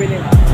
Billy.